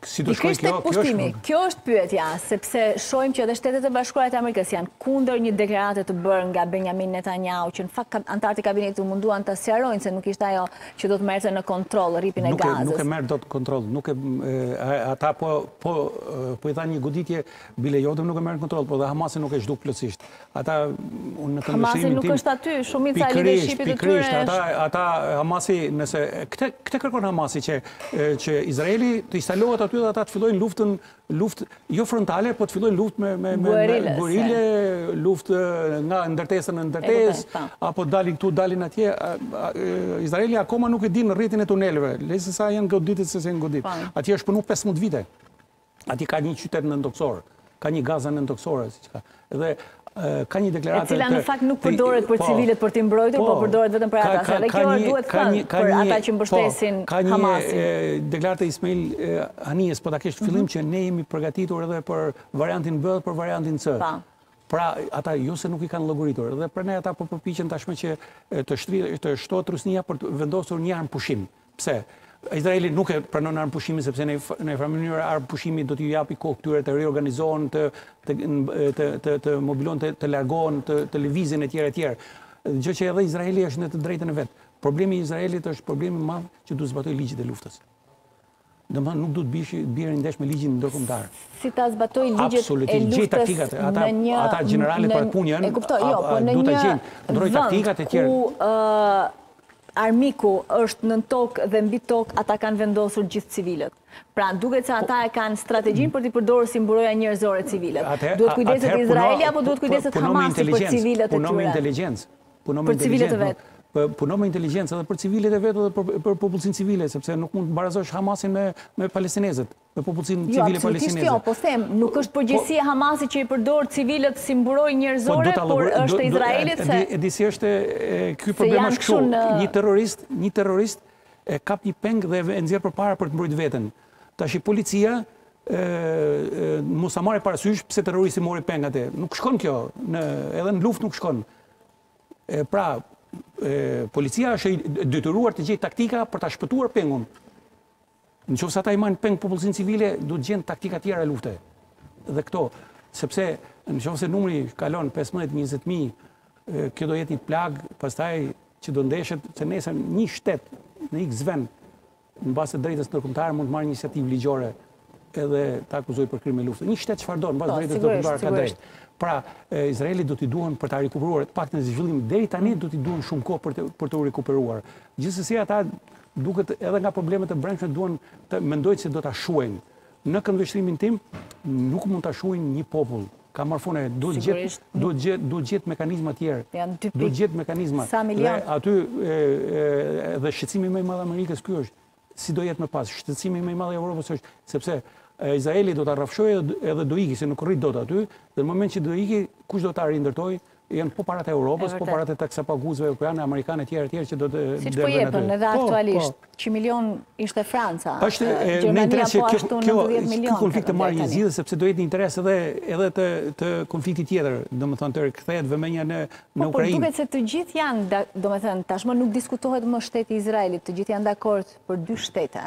Si do shkojë kjo? Pushtimi. Kjo është pyetja, sepse shohim që edhe Shtetet e Bashkuara të Amerikës janë kundër një deklarate të bërë nga Benjamin Netanyahu, që në fakt anëtarët e kabinetit u munduan ta sqarojnë se nuk ishte ajo që do të merrte në kontroll rripin e Gazës. Nuk e merr dot në kontroll, nuk e ata po po po i dhanë një goditje bile jo vetëm nuk e merr në kontroll, por dhe Hamasin nuk e zhduk plotësisht. Ata, unë në këndvështrimin tim... Hamasi nuk është aty, shumica e lidershipit të tyre është... Pikërisht, ata, Hamasi, nëse... Këtë kërkon Hamasi që Izraeli të instalohet aty dhe ata të fillojnë luftën, luftë, jo frontale, po të fillojnë luftë me... Guerille, luftë nga ndërtesë në ndërtesë, po. apo dalin këtu, dalin atje. Izraeli akoma nuk e din rrjetin e tuneleve, le se sa janë goditur, se se janë goditur. Atje është punu 15 vite. Atje ka një qytet nëntokësor, ka një Gaza nëntokësore, siç ka. Dhe ka një deklaratë... E cila në fakt nuk përdoret për po, civilet për t'i mbrojtur, po, po përdoret vetëm për ata, se dhe kjo duhet thënë për ata që po, mbështesin Hamasin. Ka një deklaratë e Ismail Hanijes, po ta kesh mhm. në fillim që ne jemi përgatitur edhe për variantin B dhe për variantin C. Po. Pra, ata jo se nuk i kanë llogaritur, dhe prandaj ata po përpiqen tashmë që të shtohet trysnia për të vendosur një armëpushim. Pse? Izraeli nuk e pranon armëpushimin sepse në në një farë mënyre armëpushimi do t'ju japi kohë këtyre të riorganizohen, të të të të të mobilizohen, të të largohen, të të lëvizin etj etj. Gjë që edhe Izraeli është në të drejtën e vet. Problemi i Izraelit është problemi i madh që duhet të zbatojë ligjet e luftës. Domethënë nuk duhet të bjerë ndesh me ligjin ndërkombëtar. Si ta zbatojë ligjet e luftës në një ata gjeneralët për atë punë janë. E kuptoj, jo, po në një ndërro taktikat e tjera. vend ku armiku është nën tokë dhe mbi tokë ata kanë vendosur gjithë civilët. Pra duket se ata e kanë strategjinë për t'i përdorur si mburoja njerëzore civilët. Duhet kujdeset Izraeli apo duhet kujdeset Hamasi për civilët e tyre? Punon me inteligjencë. për civilët e vet. Puno me inteligjencë edhe për civilët e vet dhe për popullsinë civile, sepse nuk mund të barazosh Hamasin me palestinezët, me popullsinë jo, civile palestineze. Jo, absolutisht jo, po them, nuk po, është po- përgjegjësi e Hamasit që i përdor civilët si mburojë njerëzore, po, por është e Izraelit se... E di si është, ky problem është kështu, një terrorist, një terrorist, e kap një peng dhe e nxjerr përpara për të mbrojt veten. Tashi policia, mos ta marrë parasysh pse terroristi mori peng atë. Nuk shkon kjo, edhe në luftë nuk shkon. Pra, policia është e detyruar të gjejë taktika për ta shpëtuar pengun. Në qoftë se ata i marrin peng popullsinë civile, duhet të gjejnë taktika të tjera lufte. Dhe këto, sepse në qoftë se numri kalon 15-20 mijë, kjo do jetë një plagë, pastaj që do ndeshet se nesër një shtet në X vend Në bazë të drejtës ndërkombëtare mund të marrë iniciativë ligjore edhe ta akuzojë për krime lufte. Një shtet çfarëdo në bazë, po, drejtës ndërkombëtare ka drejtë. Pra, Izraelit do t'i duhen për ta rikuperuar, të paktën zhvillim deri tani do t'i duhen shumë kohë për t'u për t'u rikuperuar. Gjithsesi ata duket edhe nga problemet e brendshme duan të mendojnë se do ta shuajnë. Në këndvështrimin tim nuk mund ta shuajnë një popull. Ka marrë fund ajo. Duhet gjetë, duhet gjetë, duhet gjetë mekanizma të tjerë. Janë dy pikë. Duhet gjetë mekanizma. Sa milion. Dhe aty dhe shqetësimi më i madh i Amerikës ky është. Si do jetë më pas? Shqetësimi më i madh i Evropës është sepse Izraeli do ta rrafshojë edhe do iki se nuk rri dot aty dhe në moment që do iki kush do ta rindërtojë Janë po paratë e Europës, po paratë e taksapaguesve europianë, amerikanë etj etj që do të derdhen aty. Siç po jepën edhe aktualisht, 100 milion ishte Franca. Është në interes që kjo kjo konflikt të marrë një zgjidhje sepse do jetë në interes edhe edhe të të konfliktit tjetër, domethënë të rikthehet vëmendja në në Ukrainë. Po duket se të gjithë janë, domethënë tashmë nuk diskutohet më shteti i Izraelit, të gjithë janë dakord për dy shtete.